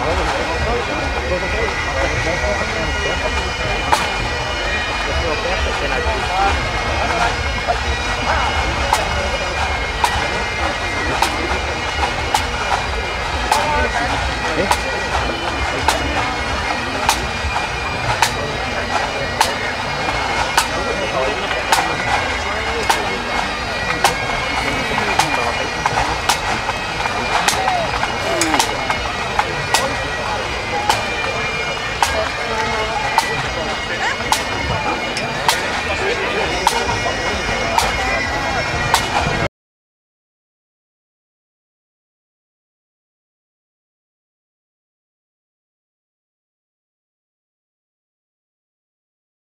Eh?